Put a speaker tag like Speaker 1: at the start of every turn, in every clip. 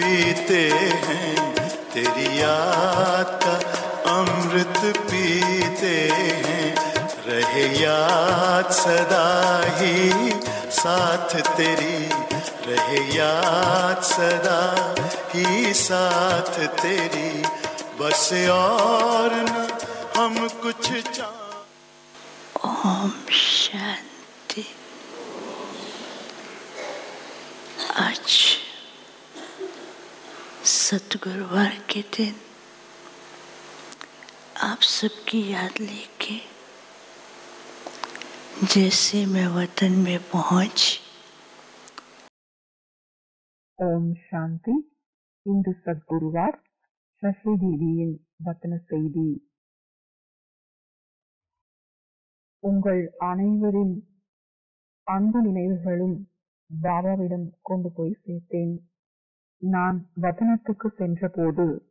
Speaker 1: पीते हैं, तेरी याद का अमृत पीते हैं। रहे याद सदा ही साथ तेरी, रहे याद सदा ही साथ तेरी। बस और न हम कुछ
Speaker 2: ओम शांति। आज सतगुरुवार के दिन आप सबकी याद लेके जैसे मैं वतन में पहुंच
Speaker 3: ஓம் சாந்தி இன்று சத்குருவார் சசி தேவியின் வத்தன செய்தி உங்கள் அனைவரின் அன்பு நினைவுகளும் பாபாவிடம் கொண்டு போய் சேர்த்தேன் நான் வதனத்துக்கு சென்றபோது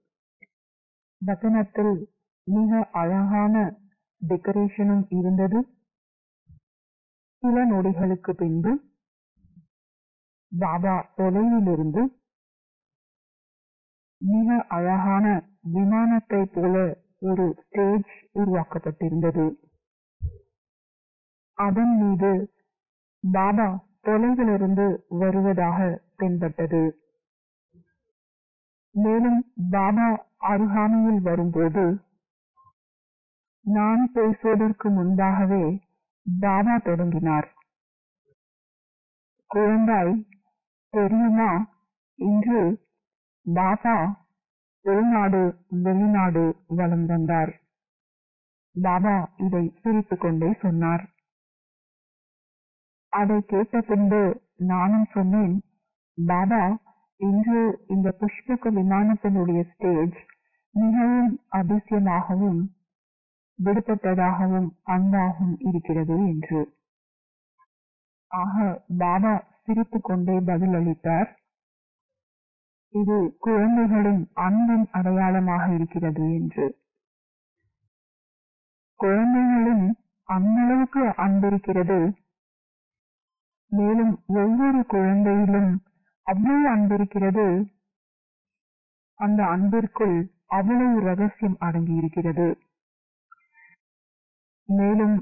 Speaker 3: வசனத்தில் மிக அழகான டெக்கரேஷனும் இருந்தது. சில நொடிகளுக்கு பின்பு பாபா தொலைவிலிருந்து மிக அழகான விமானத்தை போல ஒரு ஸ்டேஜ் உருவாக்கப்பட்டிருந்தது. அதன் மீது பாபா தொலைவிலிருந்து வருவதாக தென்பட்டது. மேலும் பாபா அருகாமையில் வரும்போது நான் பேசுவதற்கு முன்பாகவே பாபா தொடங்கினார். குழந்தாய் தெரியுமா? இன்று பாபா உள்நாடு வெளிநாடு வலம் வந்தார். பாபா இதை சிரித்துக் கொண்டே சொன்னார். அதை கேட்ட பின்பு நானும் சொன்னேன் பாபா இன்று இந்த புஷ்பக விமானத்தினுடைய ஸ்டேஜ் மிகவும் அதிசயமாகவும் விடுபட்டதாகவும் அன்பாகவும் இருக்கிறது என்று. ஆக பாபா சிரித்து கொண்டே பதில் அளித்தார் இது குழந்தைகளின் அன்பின் அடையாளமாக இருக்கிறது என்று. குழந்தைகளின் அந்தளவுக்கு அன்பிருக்கிறது. மேலும் ஒவ்வொரு குழந்தையிலும் அவ்வளவு அன்பிருக்கிறது. அந்த அன்பிற்குள் அவ்வளவு ரகசியம் அடங்கி இருக்கிறது மேலும்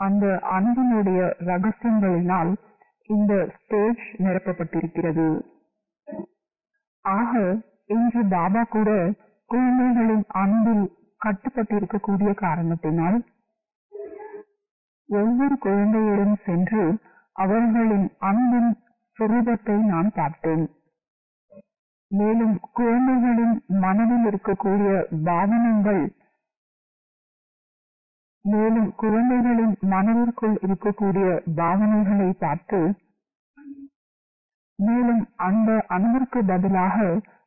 Speaker 3: அந்த அன்பினுடைய ரகசியங்களினால் இந்த ஸ்டேஜ் நிரப்பப்பட்டிருக்கிறது. ஆக இன்று பாபா கூட குழந்தைகளின் அன்பில் கட்டுப்பட்டிருக்கக்கூடிய காரணத்தினால் ஒவ்வொரு குழந்தையிடம் சென்று அவர்களின் அன்பின் சுரூபத்தை நான் பார்த்தேன். மேலும் குழந்தைகளின் மனதில் இருக்கக்கூடிய பாவனங்கள் மேலும் குழந்தைகளின் மனதிற்குள் இருக்கக்கூடிய பாவனைகளை பார்த்து மேலும் அந்த அன்பிற்கு பதிலாக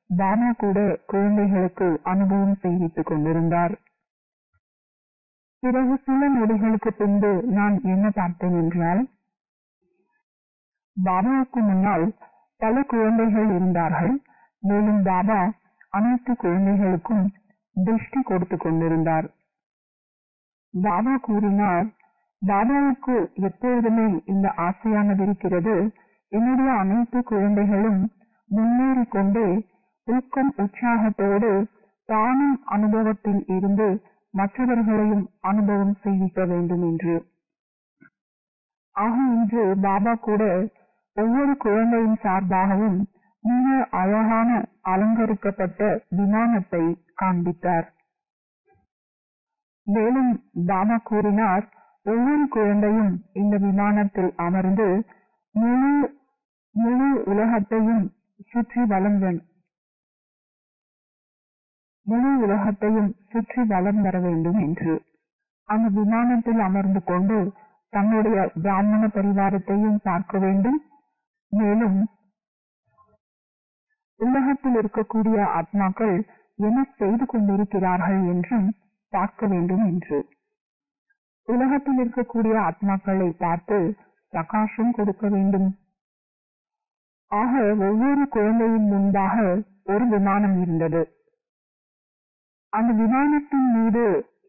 Speaker 3: பாபா கூட குழந்தைகளுக்கு அனுபவம் செய்வித்துக் கொண்டிருந்தார். பிறகு சில நொடிகளுக்கு பின்பு நான் என்ன பார்த்தேன் என்றால் பாபாவுக்கு முன்னால் பல குழந்தைகள் இருந்தார்கள். மேலும் பாபா அனைத்து குழந்தைகளுக்கும் திருஷ்டி கொடுத்து கொண்டிருந்தார். பாபா கூறினார் பாபாவுக்கு எப்பொழுதுமே இந்த ஆசையானது இருக்கிறது என்னுடைய அனைத்து குழந்தைகளும் முன்னேறி கொண்டே ஊக்கம் உற்சாகத்தோடு தானும் அனுபவத்தில் இருந்து மற்றவர்களையும் அனுபவம் செய்விக்க வேண்டும் என்று ஆக இன்று பாபா கூட ஒவ்வொரு குழந்தையின் சார்பாகவும் மிக அழகான அலங்கரிக்கப்பட்ட விமானத்தை காண்பித்தார். மேலும் பாபா கூறினார் ஒவ்வொரு குழந்தையும் இந்த விமானத்தில் அமர்ந்து முழு முழு உலகத்தையும் சுற்றி வலம் முழு உலகத்தையும் சுற்றி வலம் வர வேண்டும் என்று. அந்த விமானத்தில் அமர்ந்து கொண்டு தன்னுடைய பிராமண பரிவாரத்தையும் பார்க்க வேண்டும் மேலும் உலகத்தில் இருக்கக்கூடிய ஆத்மாக்கள் என்ன செய்து கொண்டிருக்கிறார்கள் என்றும் பார்க்க வேண்டும் என்று. உலகத்தில் இருக்கக்கூடிய ஆத்மாக்களை பார்த்து பிரகாசம் கொடுக்க வேண்டும். ஆக ஒவ்வொரு குழந்தையின் முன்பாக ஒரு விமானம் இருந்தது. அந்த விமானத்தின் மீது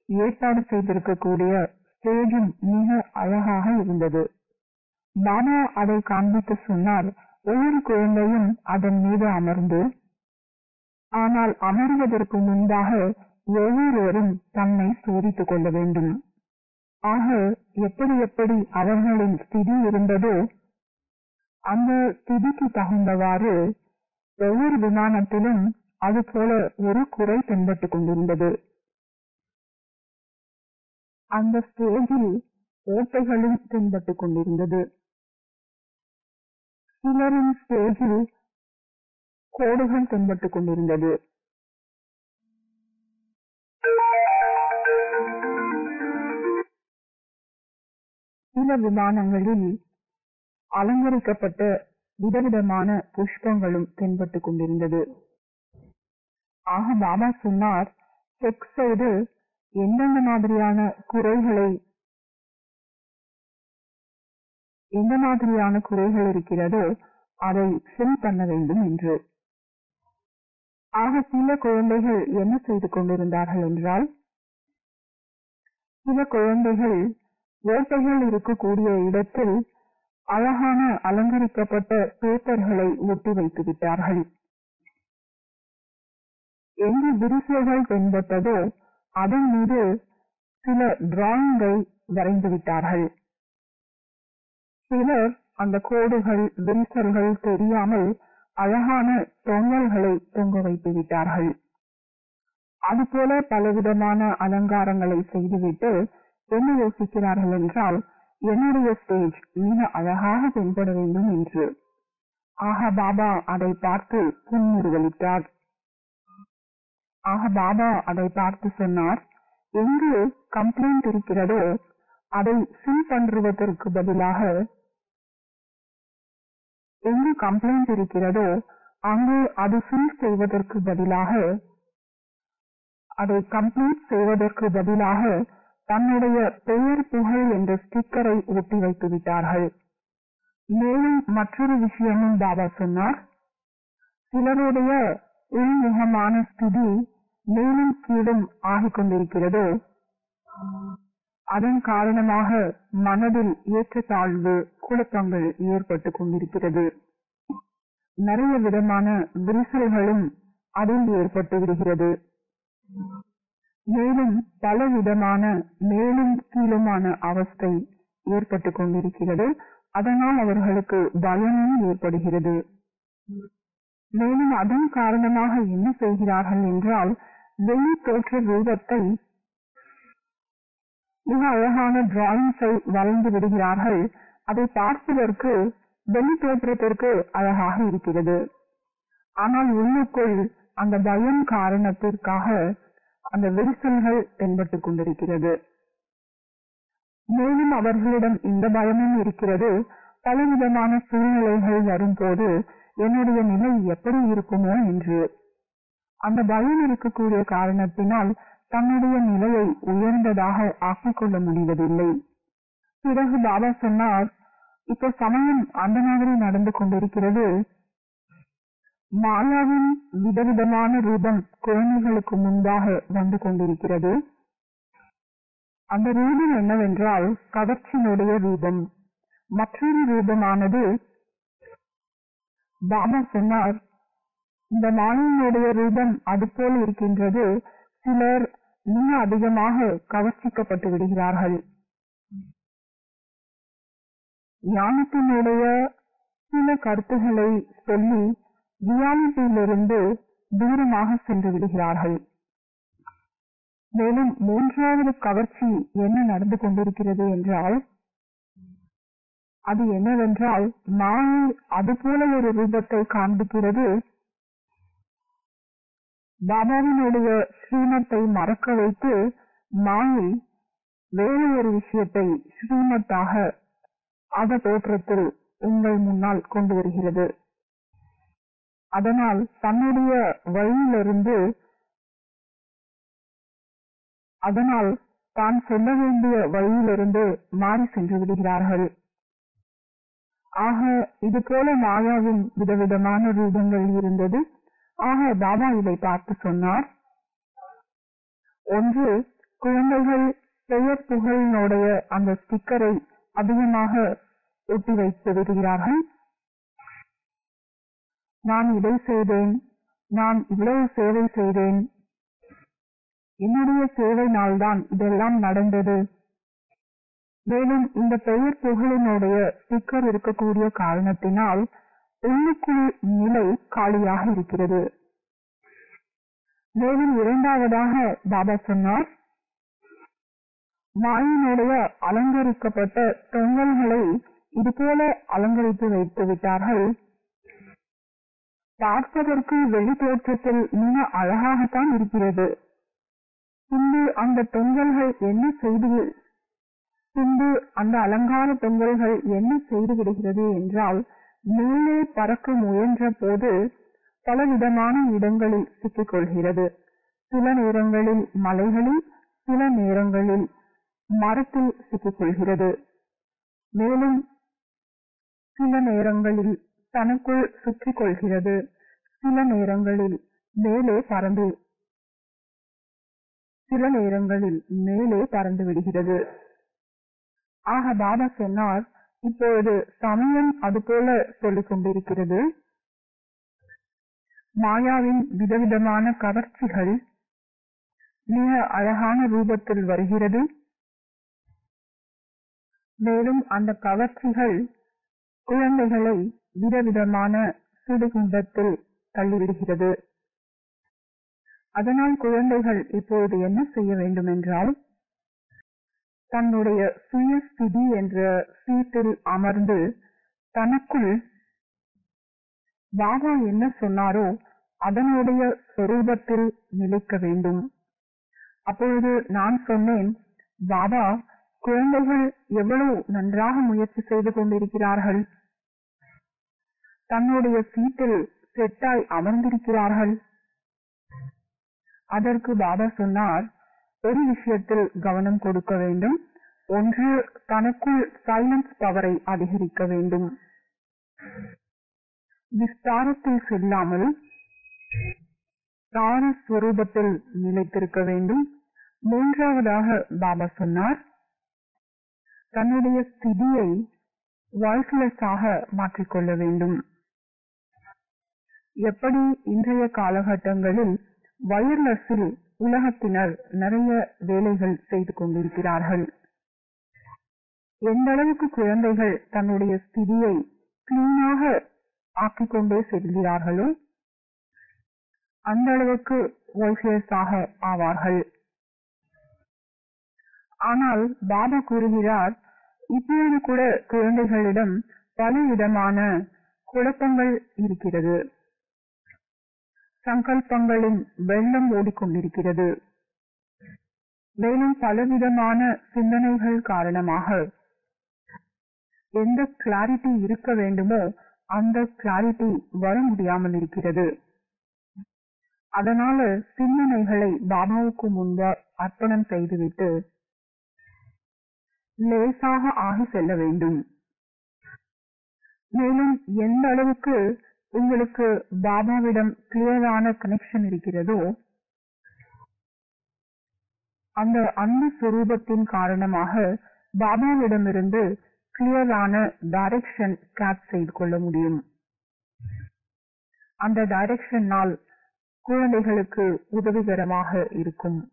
Speaker 3: ஏற்பாடு செய்திருக்கக்கூடிய ஸ்டேஜும் மிக அழகாக இருந்தது. பாபா அதை காண்பித்து சொன்னார் ஒவ்வொரு குழந்தையும் அதன் மீது அமர்ந்து ஆனால் அமர்வதற்கு முன்பாக ஒவ்வொருவரும் தன்னை சோதித்துக் கொள்ள வேண்டும். ஆக எப்படி எப்படி அவர்களின் ஸ்திதி இருந்ததோ அந்த ஸ்திதிக்கு தகுந்தவாறு ஒவ்வொரு விமானத்திலும் அது போல ஒரு குறை தென்பட்டுக் கொண்டிருந்தது. அந்த ஸ்டேஜில் ஓட்டைகளும் தென்பட்டுக் கொண்டிருந்தது. சிலரின் ஸ்டேஜில் கோடுகள் தென்பட்டுக் கொண்டிருந்தது. சில விமானங்களில் அலங்கரிக்கப்பட்ட விதவிதமான புஷ்பங்களும் தென்பட்டுக் கொண்டிருந்தது. ஆக பாபா சொன்னார் செக் செய்து எந்தெந்த மாதிரியான குறைகளை எந்த மாதிரியான குறைகள் இருக்கிறதோ அதை சரி பண்ண வேண்டும் என்று. ஆக சில குழந்தைகள் என்ன செய்து கொண்டிருந்தார்கள் என்றால் சில குழந்தைகள் ஓட்டைகள் இருக்கக்கூடிய இடத்தில் அழகான அலங்கரிக்கப்பட்ட பேப்பர்களை ஒட்டி வைத்து விட்டார்கள். எங்கு விரிசல்கள் தென்பட்டதோ அதன் மீது சில டிராயிங்கை வரைந்து விட்டார்கள். சிலர் அந்த கோடுகள் விரிசல்கள் தெரியாமல் அழகான தொங்கல்களை தொங்க வைத்து விட்டார்கள். அதுபோல பலவிதமான அலங்காரங்களை செய்துவிட்டு என்ன யோசிக்கிறார்கள் என்றால் என்னுடைய ஸ்டேஜ் மிக அழகாக தென்பட வேண்டும் என்று. ஆக பாபா அதை பார்த்து புன்முறுவலிட்டார். ஆக பாபா அதை பார்த்து சொன்னார் எங்கு கம்ப்ளைண்ட் இருக்கிறதோ அதை ஃபில் பண்றுவதற்கு பதிலாக எங்கு கம்ப்ளைண்ட் இருக்கிறதோ அங்கு அது ஃபில் செய்வதற்கு பதிலாக அதை கம்ப்ளீட் செய்வதற்கு பதிலாக தன்னுடைய பெயர் புகழ் என்ற ஸ்டிக்கரை ஒட்டி வைத்து விட்டார்கள். மேலும் மற்றொரு விஷயமும் பாபா சொன்னார். சிலருடைய உள்முகமான ஸ்துதி மேலும் கீழும் ஆகிக் கொண்டிருக்கிறது அதன் காரணமாக மனதில் ஏற்றத்தாழ்வு குழப்பங்கள் ஏற்பட்டு கொண்டிருக்கிறது. நிறைய விதமான விரிசல்களும் அதில் ஏற்பட்டு விடுகிறது. மேலும் பல விதமான மேலும் கீழுமான அவஸ்தை ஏற்பட்டு கொண்டிருக்கிறது. அதனால் அவர்களுக்கு பயமும் ஏற்படுகிறது. மேலும் அதன் காரணமாக என்ன செய்கிறார்கள் என்றால் வெளி தோற்ற ரூபத்தை மிக அழகான டிராயிங்ஸை வரைந்து விடுகிறார்கள். அதை பார்ப்பதற்கு வெளி தோற்றத்திற்கு அழகாக இருக்கிறது. ஆனால் உள்ளுக்குள் அந்த பயம் காரணத்திற்காக அந்த விரிசல்கள் தென்பட்டுக் கொண்டிருக்கிறது. மேலும் அவர்களிடம் இந்த பயமும் இருக்கிறது. பலவிதமான சூழ்நிலைகள் வரும்போது என்னுடைய நிலை எப்படி இருக்குமோ என்று. அந்த பயம் இருக்கக்கூடிய காரணத்தினால் தன்னுடைய நிலையை உயர்ந்ததாக ஆக்கிக்கொள்ள முடிவதில்லை. பிறகு பாபா சொன்னார் இப்ப சமயம் அந்த மாதிரி நடந்து கொண்டிருக்கிறது. மாயாவின் விதவிதமான ரூபம் குழந்தைகளுக்கு முன்பாக வந்து கொண்டிருக்கிறது. அந்த ரூபம் என்னவென்றால் கவர்ச்சியினுடைய ரூபம். மற்றொரு ரூபமானது பாபா சொன்னார் இந்த மாயினுடைய ரூபம் அது அதுபோல் இருக்கின்றது. சிலர் இன்னும் அதிகமாக கவர்ச்சிக்கப்பட்டு விடுகிறார்கள். ஞானத்தினுடைய சில கருத்துகளை சொல்லி ரியாலிட்டியிலிருந்து தூரமாக சென்று விடுகிறார்கள். மேலும் மூன்றாவது கவர்ச்சி என்ன நடந்து கொண்டிருக்கிறது என்றால் அது என்னவென்றால் மாயை அதுபோல ஒரு ரூபத்தை காண்பிக்கிறது பாபாவினுடைய ஸ்ரீமத்தை மறக்க வைத்து மாயை வேறு ஒரு விஷயத்தை ஸ்ரீமத்தாக அத தோற்றத்தில் உங்கள் முன்னால் கொண்டு வருகிறது. அதனால் தன்னுடைய வழியிலிருந்து அதனால் தான் சொல்ல வேண்டிய வழியிலிருந்து மாறி சென்று விடுகிறார்கள். ஆக இது போல மாயாவின் விதவிதமான ரூபங்கள் இருந்தது. ஆக பாபா இதை பார்த்து சொன்னார். ஒன்று குழந்தைகள் பெயர் புகழினுடைய அந்த ஸ்டிக்கரை அதிகமாக ஒட்டி வைத்து விடுகிறார்கள். நான் இதை செய்தேன் நான் இவ்வளவு சேவை செய்தேன். என்னுடைய சேவை நாள்தான் இதெல்லாம் நடந்தது. மேலும் இந்த பெயர் புகழினுடைய ஸ்டிக்கர் இருக்கக்கூடிய காரணத்தினால் உள்ளுக்குள் நிலை காலியாக இருக்கிறது. மேலும் இரண்டாவதாக பாபா சொன்னார். வாயினுடைய அலங்கரிக்கப்பட்ட தொங்கல்களை இதுபோல அலங்கரித்து வைத்து விட்டார்கள். பார்ப்பதற்கு வெளி தோற்றத்தில் மிக அழகாகத்தான் இருக்கிறது. பின்பு அந்த தொங்கல்கள் என்ன செய்து பின்பு அந்த அலங்கார தொங்கல்கள் என்ன செய்து விடுகிறது என்றால் மேலே பறக்க முயன்ற போது பலவிதமான இடங்களில் சிக்கிக்கொள்கிறது. சில நேரங்களில் மலைகளில் சில நேரங்களில் மரத்தில் சிக்கிக்கொள்கிறது. மேலும் சில நேரங்களில் தனக்குள் சுற்றிக் கொள்கிறது சில நேரங்களில் மேலே பறந்து சில நேரங்களில் மேலே பறந்து விடுகிறது. ஆக பாபா சொன்னார் இப்பொழுது சமயம் அதுபோல சொல்லிக் கொண்டிருக்கிறது மாயாவின் விதவிதமான கவர்ச்சிகள் மிக அழகான ரூபத்தில் வருகிறது. மேலும் அந்த கவர்ச்சிகள் குழந்தைகளை விதவிதமான சுடுகுண்டத்தில் தள்ளிவிடுகிறது. அதனால் குழந்தைகள் இப்பொழுது என்ன செய்ய வேண்டும் என்றால் தன்னுடைய சுயஸ்திதி என்ற சீட்டில் அமர்ந்து தனக்குள் பாபா என்ன சொன்னாரோ அதனுடைய சொரூபத்தில் நிலைக்க வேண்டும். அப்பொழுது நான் சொன்னேன் பாபா குழந்தைகள் எவ்வளவு நன்றாக முயற்சி செய்து கொண்டிருக்கிறார்கள். தன்னுடைய சீட்டில் செட்டாய் அமர்ந்திருக்கிறார்கள். அதற்கு பாபா சொன்னார் ஒரு விஷயத்தில் கவனம் கொடுக்க வேண்டும். ஒன்று தனக்குள் சைலன்ஸ் பவரை அதிகரிக்க வேண்டும். விஸ்தாரத்தில் செல்லாமல் தார ஸ்வரூபத்தில் நிலைத்திருக்க வேண்டும். மூன்றாவதாக பாபா சொன்னார் தன்னுடைய ஸ்திதியை வாய்ஸ்லெஸ்ஸாக மாற்றிக்கொள்ள வேண்டும். எப்படி இன்றைய காலகட்டங்களில் வயர்லெஸ்ஸில் உலகத்தினர் நிறைய வேலைகள் செய்து கொண்டிருக்கிறார்கள். எந்த அளவுக்கு குழந்தைகள் தன்னுடைய ஸ்திதியை கிளீனாக ஆக்கிக் கொண்டே செல்கிறார்களோ அந்த அளவுக்கு வாய்ஸ்லெஸ்ஸாக ஆவார்கள். ஆனால் பாபா கூறுகிறார் இப்போது கூட குழந்தைகளிடம் பல விதமான குழப்பங்கள் இருக்கிறது. சங்கல்பங்களின் வெள்ளம் ஓடிக்கொண்டிருக்கிறது. மேலும் பலவிதமான சிந்தனைகள் காரணமாக எந்த கிளாரிட்டி இருக்க வேண்டுமோ அந்த கிளாரிட்டி வர முடியாமல் இருக்கிறது. அதனால சிந்தனைகளை பாபாவுக்கு முன்பு அர்ப்பணம் செய்துவிட்டு லேசாக ஆகி செல்ல வேண்டும். மேலும் எந்த அளவுக்கு உங்களுக்கு பாபாவிடம் கிளியரான கனெக்ஷன் இருக்கிறதோ அந்த அன்பு சுரூபத்தின் காரணமாக பாபாவிடமிருந்து கிளியரான டைரக்ஷன் கேப் செய்து கொள்ள முடியும். அந்த டைரக்ஷனால் குழந்தைகளுக்கு உதவிகரமாக இருக்கும்.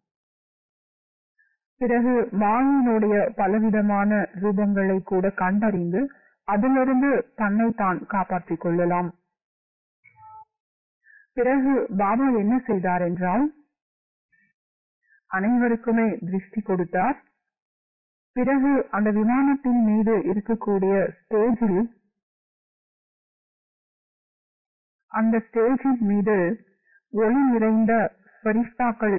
Speaker 3: பிறகு மாயினுடைய பலவிதமான ரூபங்களை கூட கண்டறிந்து அதிலிருந்து தன்னை தான் காப்பாற்றிக் கொள்ளலாம். பிறகு பாபா என்ன செய்தார் என்றால் அனைவருக்குமே திருஷ்டி கொடுத்தார். பிறகு அந்த விமானத்தின் மீது இருக்கக்கூடிய ஸ்டேஜில் அந்த ஸ்டேஜின் மீது ஒளி நிறைந்த ஸ்வரிஸ்தாக்கள்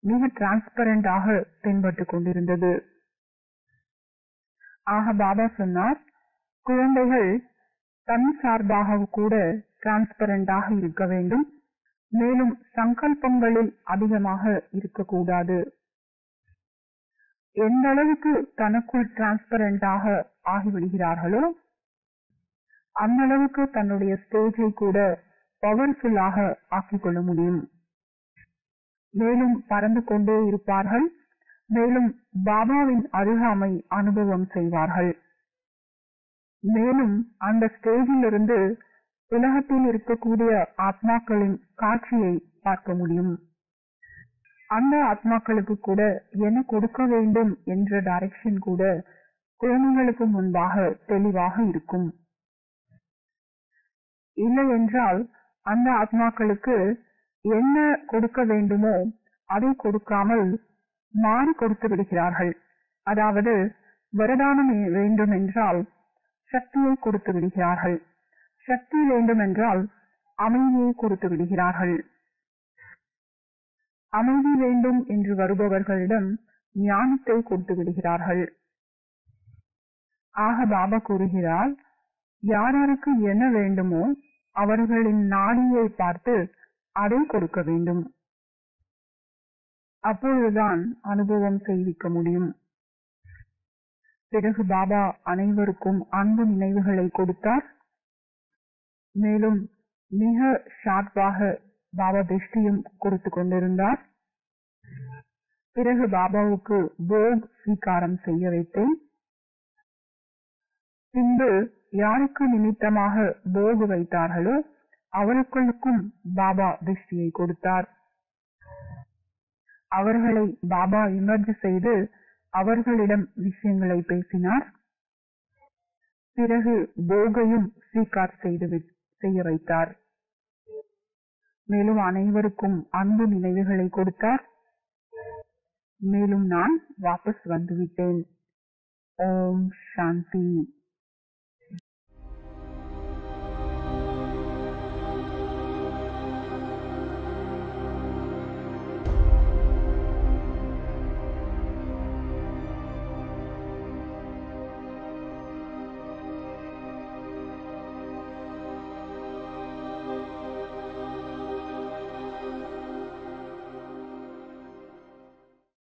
Speaker 3: மிக டிரான்ஸ்பரண்டாக தென்பட்டுக் கொண்டிருந்தது. ஆக பாபா சொன்னார் குழந்தைகள் தன் சார்பாக கூட டிரான்ஸ்பரண்டாக இருக்க வேண்டும். மேலும் சங்கல்பங்களில் அதிகமாக இருக்கக்கூடாது. எந்த அளவுக்கு தனக்குள் டிரான்ஸ்பரண்டாக ஆகிவிடுகிறார்களோ அந்த அளவுக்கு தன்னுடைய ஸ்டேஜை கூட பவர்ஃபுல்லாக ஆக்கிக் கொள்ள முடியும். மேலும் பறந்து கொண்டே இருப்பார்கள். மேலும் பாபாவின் அருகாமை அனுபவம் செய்வார்கள். மேலும் அந்த ஸ்டேஜிலிருந்து உலகத்தில் இருக்கக்கூடிய ஆத்மாக்களின் காட்சியை பார்க்க முடியும். அந்த ஆத்மாக்களுக்கு கூட என்ன கொடுக்க வேண்டும் என்ற டைரக்ஷன் கூட குழந்தைகளுக்கு முன்பாக தெளிவாக இருக்கும். இல்லை என்றால் அந்த ஆத்மாக்களுக்கு என்ன கொடுக்க வேண்டுமோ அதை கொடுக்காமல் மாறி கொடுத்து விடுகிறார்கள். அதாவது வரதானம் வேண்டும் என்றால் சக்தியை கொடுத்து விடுகிறார்கள். சக்தி வேண்டும் என்றால் அமைதியை கொடுத்து விடுகிறார்கள். அமைதி வேண்டும் என்று வருபவர்களிடம் ஞானத்தை கொடுத்து விடுகிறார்கள். ஆக பாபா கூறுகிறார் யாராருக்கு என்ன வேண்டுமோ அவர்களின் நாடியை பார்த்து அதை கொடுக்க வேண்டும். அப்பொழுதுதான் அனுபவம் செய்விக்க முடியும். பிறகு பாபா அனைவருக்கும் அன்பு நினைவுகளை கொடுத்தார். மேலும் மிக ஷார்ப்பாக பாபா திருஷ்டியும் கொடுத்து கொண்டிருந்தார். பிறகு பாபாவுக்கு போக் ஸ்வீகாரம் செய்ய வைத்தேன். பின்பு யாருக்கு நிமித்தமாக போகு வைத்தார்களோ அவர்களுக்கும் பாபா திருஷ்டியை கொடுத்தார். அவர்களை பாபா இமர்ஜ் செய்து அவர்களிடம் விஷயங்களை பேசினார். பிறகு போகையும் ஸ்வீகார் செய்து செய்ய வைத்தார் மேலும் அனைவருக்கும் அன்பு நினைவுகளை கொடுத்தார். மேலும் நான் வாபஸ் வந்துவிட்டேன். ஓம் சாந்தி.